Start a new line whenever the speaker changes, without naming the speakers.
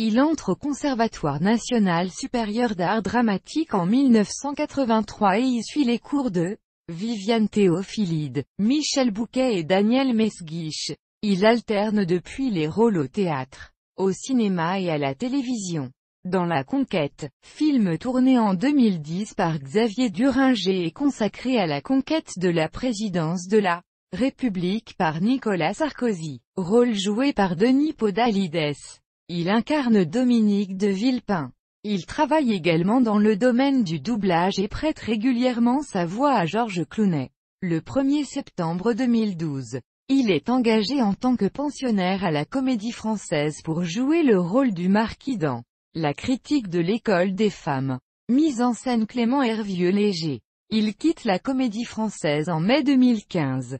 Il entre au Conservatoire national supérieur d'art dramatique en 1983 et y suit les cours de Viviane Théophilide, Michel Bouquet et Daniel Mesguich. Il alterne depuis les rôles au théâtre, au cinéma et à la télévision. Dans La Conquête, film tourné en 2010 par Xavier Duringer et consacré à la conquête de la présidence de la République par Nicolas Sarkozy, rôle joué par Denis Podalides. Il incarne Dominique de Villepin. Il travaille également dans le domaine du doublage et prête régulièrement sa voix à Georges Clounet. Le 1er septembre 2012, il est engagé en tant que pensionnaire à la Comédie Française pour jouer le rôle du marquis dans La critique de l'école des femmes. Mise en scène Clément Hervieux Léger. Il quitte la Comédie Française en mai 2015.